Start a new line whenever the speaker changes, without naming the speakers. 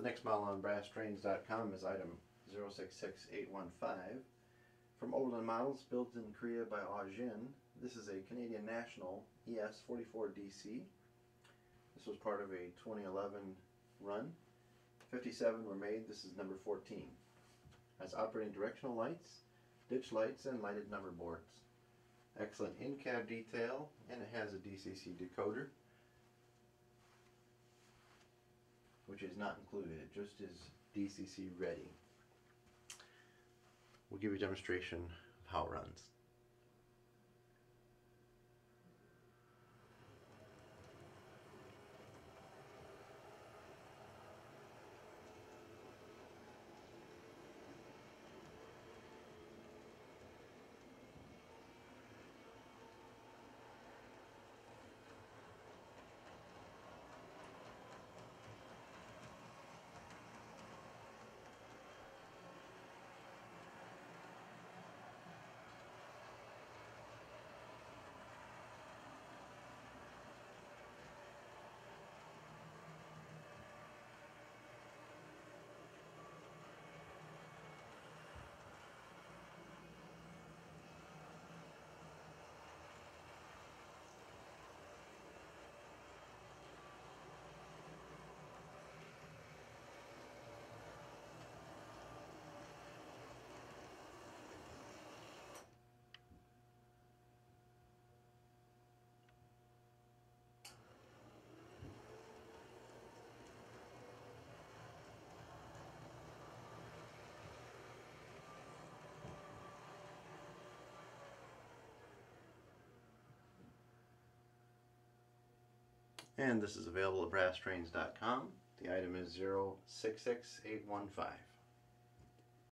The next model on brasstrains.com is item 066815. From Overland Models, built in Korea by ah Ajin, this is a Canadian National E ES44DC. This was part of a 2011 run. 57 were made, this is number 14. Has operating directional lights, ditch lights, and lighted number boards. Excellent in-cab detail, and it has a DCC decoder, which is not included, it just is DCC ready. We'll give you a demonstration of how it runs. And this is available at brasstrains.com. The item is 066815.